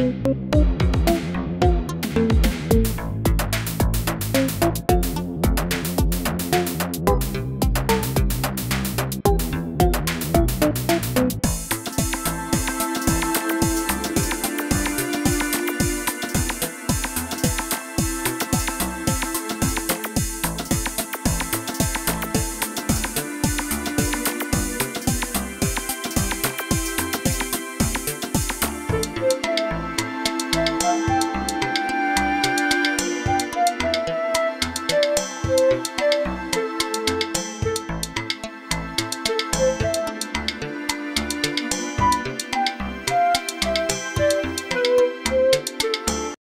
Música